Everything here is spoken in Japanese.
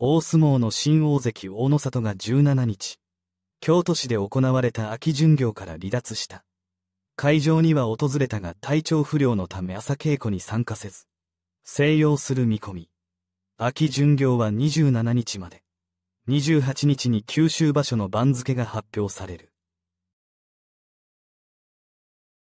大相撲の新大関大野里が17日、京都市で行われた秋巡業から離脱した。会場には訪れたが体調不良のため朝稽古に参加せず、静養する見込み。秋巡業は27日まで。28日に九州場所の番付が発表される。